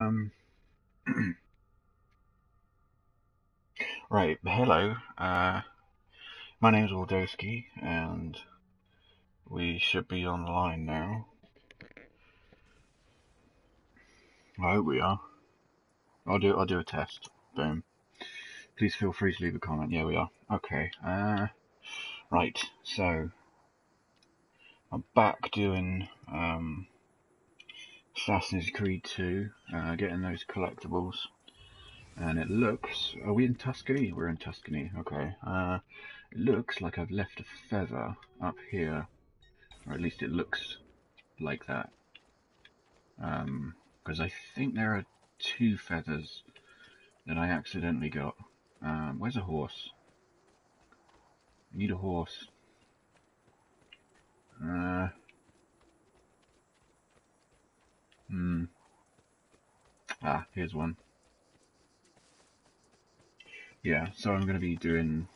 Um, right, hello. Uh, my name's Waldowski, and we should be on the line now. I hope we are. I'll do. I'll do a test. Boom. Please feel free to leave a comment. Yeah, we are. Okay. Uh, right. So I'm back doing um, Assassin's Creed 2, uh, getting those collectibles. And it looks, are we in Tuscany? We're in Tuscany, okay. Uh, it looks like I've left a feather up here, or at least it looks like that. Um, because I think there are two feathers that I accidentally got. Um, where's a horse? I need a horse. Uh, hmm. Ah, here's one. Yeah, so I'm going to be doing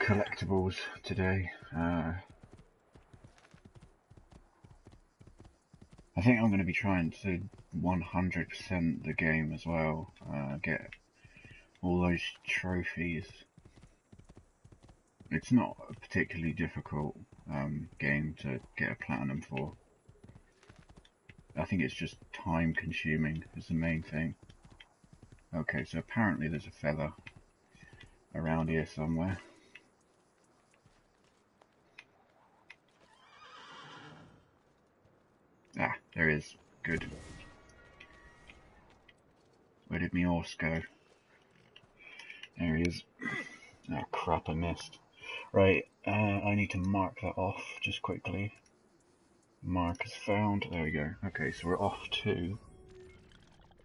collectibles today. Uh, I think I'm going to be trying to 100% the game as well. Uh, get all those trophies. It's not a particularly difficult um, game to get a platinum for. I think it's just time consuming is the main thing. Okay, so apparently there's a feather around here somewhere. Ah, there is. Good. Where did my horse go? There he is. Oh crap, I missed. Right, uh, I need to mark that off just quickly. Mark is found. There we go. Okay, so we're off to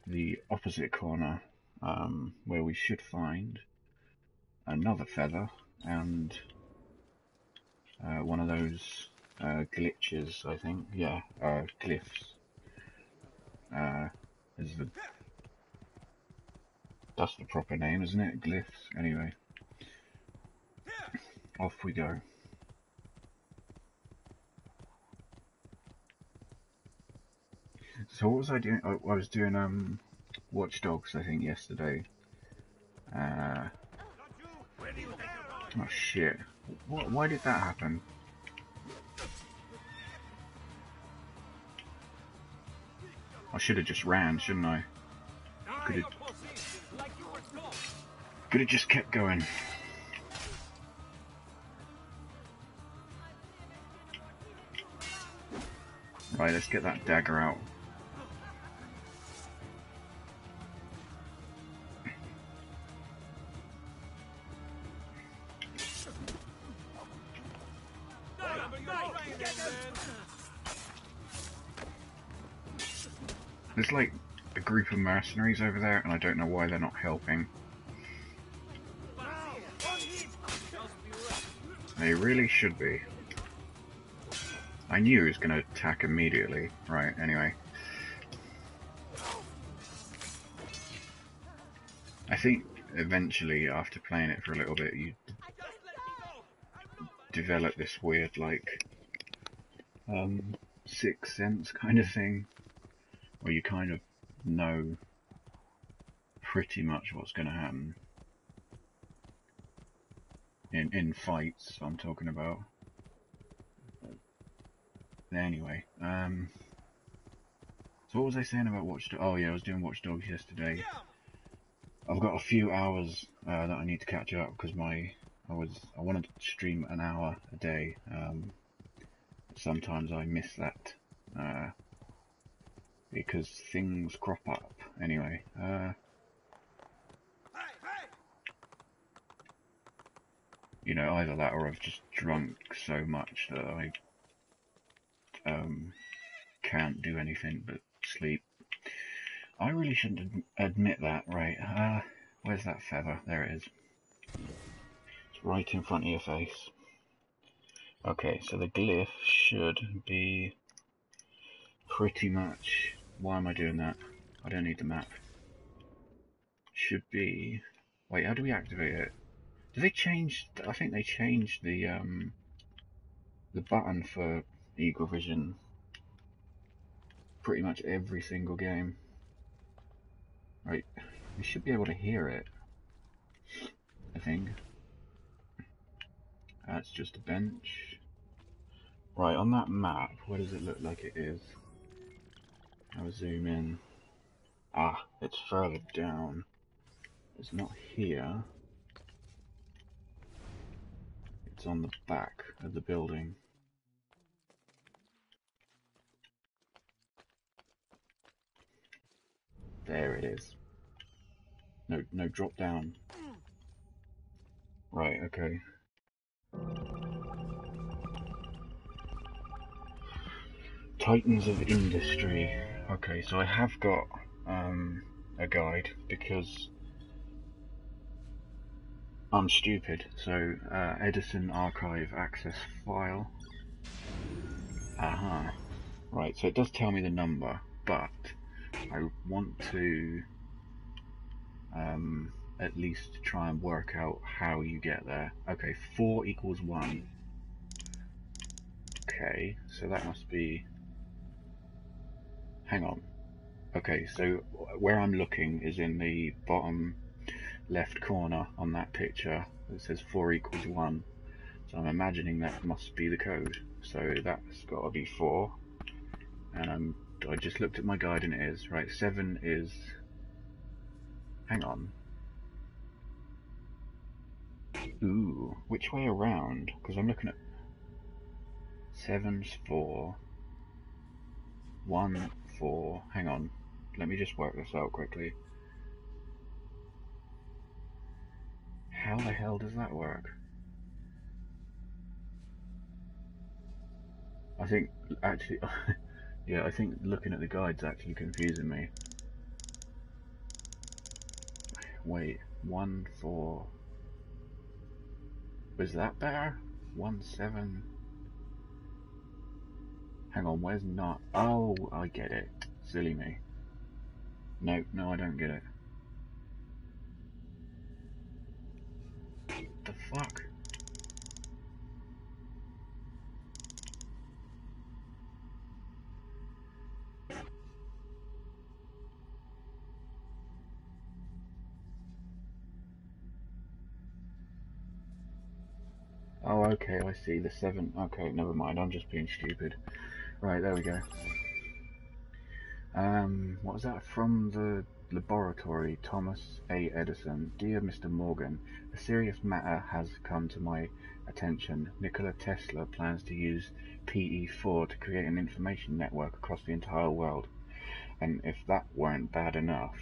the opposite corner um, where we should find another feather and uh, one of those uh, glitches, I think. Yeah, uh, glyphs. Uh, is the that's the proper name, isn't it? Glyphs. Anyway, off we go. So what was I doing? I, I was doing um Watch Dogs, I think, yesterday. Uh, oh shit! What? Why did that happen? I should have just ran, shouldn't I? Could have. Could have just kept going. Right, let's get that dagger out. Mercenaries over there, and I don't know why they're not helping. They really should be. I knew he was going to attack immediately. Right, anyway. I think eventually, after playing it for a little bit, you develop this weird, like, um, sixth sense kind of thing where you kind of know pretty much what's going to happen in in fights. I'm talking about. Anyway, um, so what was I saying about Watch? Oh yeah, I was doing Watch Dogs yesterday. I've got a few hours uh, that I need to catch up because my I was I wanted to stream an hour a day. Um, sometimes I miss that. Uh, because things crop up. Anyway, uh, you know, either that or I've just drunk so much that I um, can't do anything but sleep. I really shouldn't ad admit that, right? Uh, where's that feather? There it is. It's right in front of your face. Okay, so the glyph should be pretty much why am I doing that? I don't need the map. Should be... Wait, how do we activate it? Did they change... I think they changed the, um... The button for Eagle Vision pretty much every single game. Right, we should be able to hear it. I think. That's just a bench. Right, on that map, where does it look like it is? I'll zoom in. Ah, it's further down. It's not here. It's on the back of the building. There it is. No, no, drop down. Right, okay. Titans of Industry. Okay, so I have got um, a guide because I'm stupid. So, uh, Edison Archive Access File. Aha. Right, so it does tell me the number, but I want to um, at least try and work out how you get there. Okay, 4 equals 1. Okay, so that must be... Hang on. Okay, so where I'm looking is in the bottom left corner on that picture. It says 4 equals 1. So I'm imagining that must be the code. So that's got to be 4. And I'm, I just looked at my guide and it is. Right, 7 is... Hang on. Ooh, which way around? Because I'm looking at... Seven's 4. 1, 4. Hang on. Let me just work this out quickly. How the hell does that work? I think, actually, yeah, I think looking at the guide's actually confusing me. Wait, 1, 4... Was that better? 1, 7... Hang on, where's not? Oh, I get it. Silly me. No, no, I don't get it. the fuck? Okay, I see. The seven. Okay, never mind. I'm just being stupid. Right, there we go. Um, what was that? From the laboratory, Thomas A. Edison. Dear Mr. Morgan, a serious matter has come to my attention. Nikola Tesla plans to use PE4 to create an information network across the entire world. And if that weren't bad enough,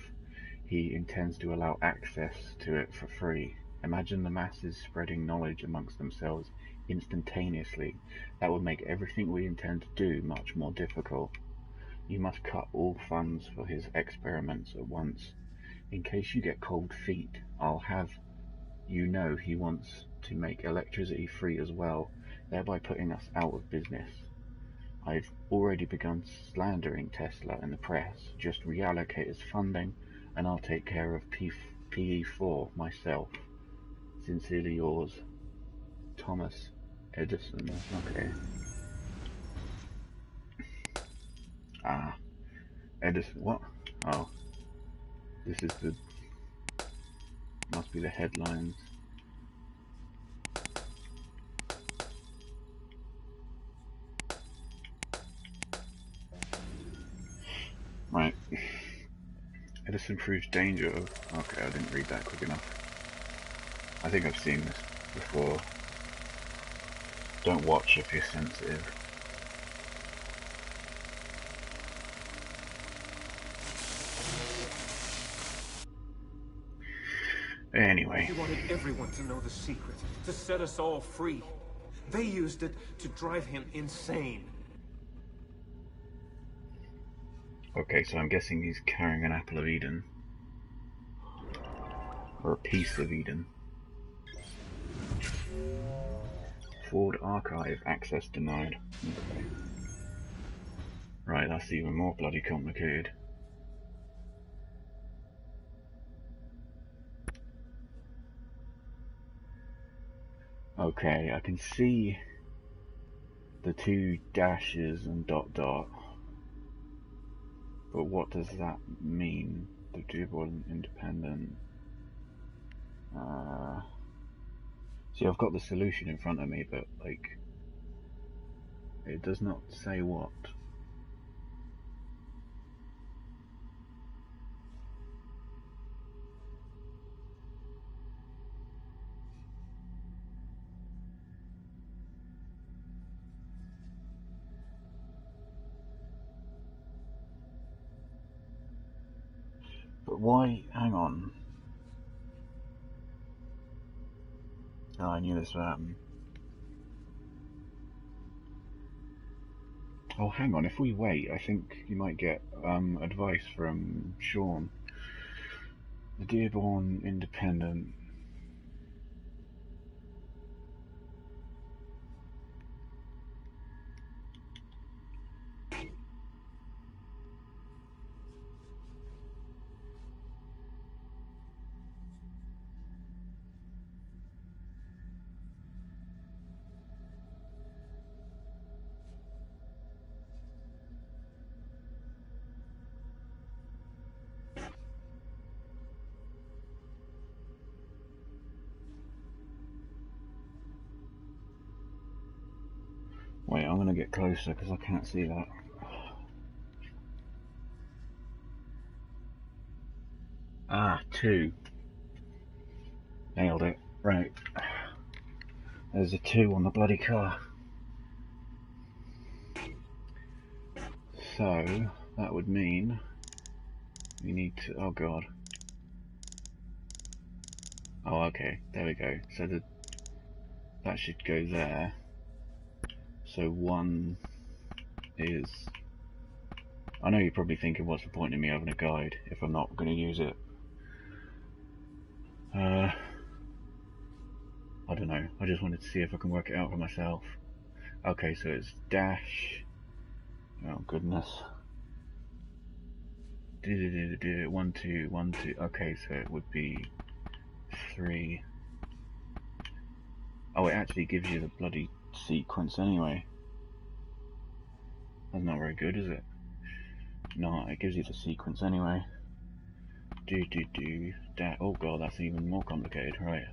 he intends to allow access to it for free. Imagine the masses spreading knowledge amongst themselves instantaneously. That would make everything we intend to do much more difficult. You must cut all funds for his experiments at once. In case you get cold feet, I'll have you know he wants to make electricity free as well, thereby putting us out of business. I've already begun slandering Tesla in the press. Just reallocate his funding, and I'll take care of P PE4 myself. Sincerely yours, Thomas Edison. Okay. Ah. Edison, what? Oh. This is the... Must be the headlines. Right. Edison proves danger of... Okay, I didn't read that quick enough. I think I've seen this before. Don't watch if you're sensitive. Anyway. He wanted everyone to know the secret, to set us all free. They used it to drive him insane. Okay, so I'm guessing he's carrying an apple of Eden. Or a piece of Eden. Ford Archive, access denied. Okay. Right, that's even more bloody complicated. Okay, I can see the two dashes and dot dot. But what does that mean? The Dearborn Independent. Uh, see, I've got the solution in front of me, but like, it does not say what. But why? Hang on. Oh, I knew this would happen. Oh, hang on. If we wait, I think you might get um, advice from Sean. The Dearborn Independent. Wait, I'm gonna get closer because I can't see that. Ah, two. Nailed it. Right. There's a two on the bloody car. So, that would mean we need to. Oh god. Oh, okay. There we go. So the that should go there. So one is. I know you're probably thinking, what's the point in me having a guide if I'm not going to use it? Uh, I don't know. I just wanted to see if I can work it out for myself. Okay, so it's dash. Oh goodness. One two one two. Okay, so it would be three. Oh, it actually gives you the bloody sequence anyway. That's not very good, is it? No, it gives you the sequence anyway. Do do do. Oh god, that's even more complicated. Right.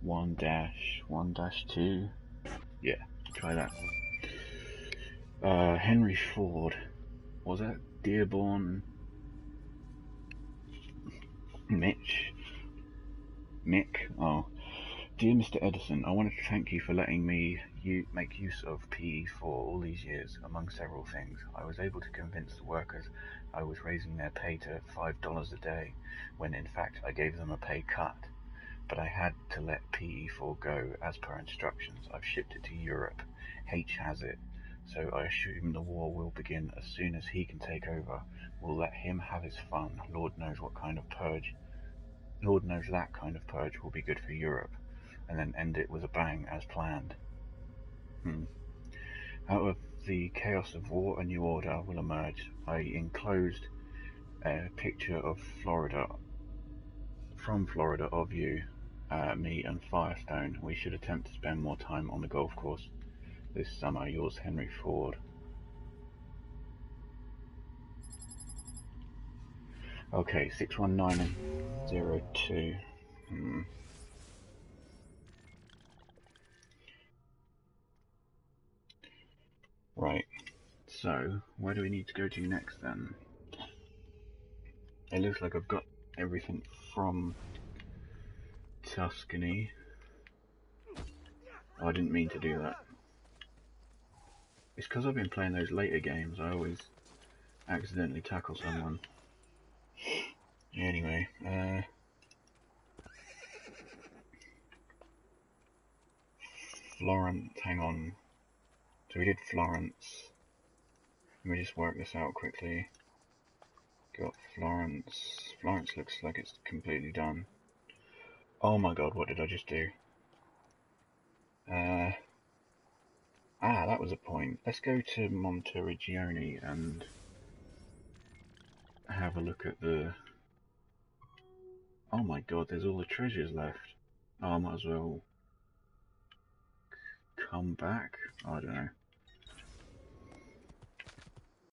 One dash one dash two. Yeah, try that. Uh, Henry Ford. Was that Dearborn? Mitch. Mick. Oh. Dear Mr. Edison, I wanted to thank you for letting me you make use of PE for all these years, among several things. I was able to convince the workers I was raising their pay to $5 a day, when in fact I gave them a pay cut. But I had to let PE4 go as per instructions. I've shipped it to Europe. H has it. So I assume the war will begin as soon as he can take over. We'll let him have his fun. Lord knows what kind of purge. Lord knows that kind of purge will be good for Europe and then end it with a bang as planned. Hmm. Out of the chaos of war, a new order will emerge. I enclosed a picture of Florida, from Florida of you, uh, me and Firestone. We should attempt to spend more time on the golf course this summer. Yours, Henry Ford. Okay, 61902. Hmm. Right, so where do we need to go to next then? It looks like I've got everything from Tuscany. Oh, I didn't mean to do that. It's because I've been playing those later games, I always accidentally tackle someone. Anyway, uh... Florence, hang on. So we did Florence. Let me just work this out quickly. Got Florence. Florence looks like it's completely done. Oh my god, what did I just do? Uh, ah, that was a point. Let's go to Monteriggioni and have a look at the... Oh my god, there's all the treasures left. Oh, I might as well come back. I don't know.